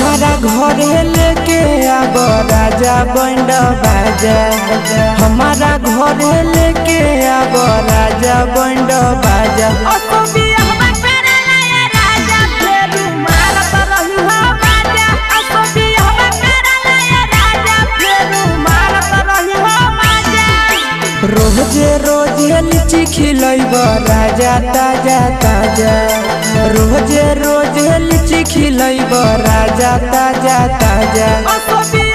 हमारा घर लेके आब राजा बंड बाजा। हमारा घर लेके आब राजा बंड बाजा। रोज़े रोज़े लीची खिलैब राजा ताज़ा ताज़ा। रोज़े रोज़े लीची खिलैब राजा ताज़ा ताज़ा।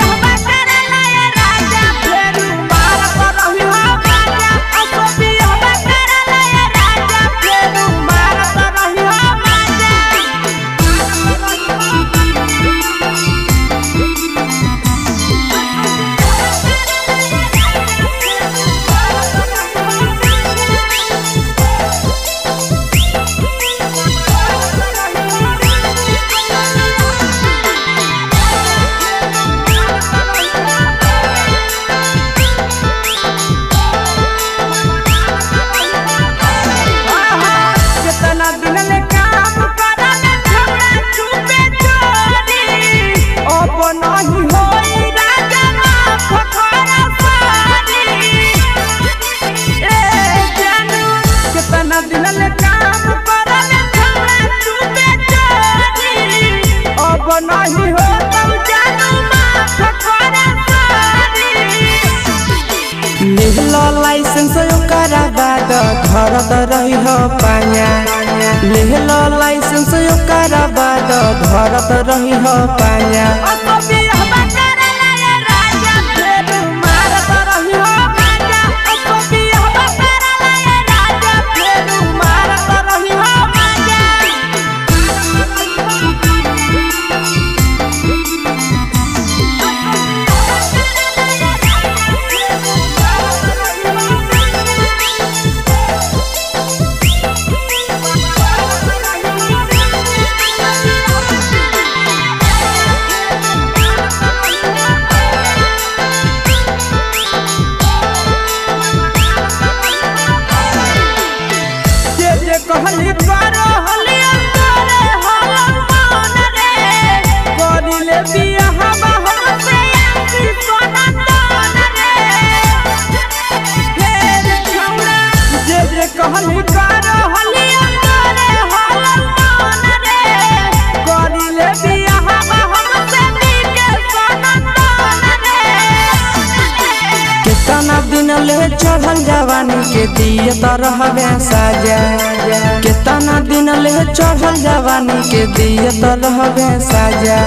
लेहला लाइसेंस ओकरा बाद धरत रही हो पाया लेहला लाइसेंस ओकरा बाद धरत रही हो पाया ले चढ़ल जवानी के दिए तरहवे साजा। कितना दिन ले चढ़ल जवानी के दिए तरहवे साजा।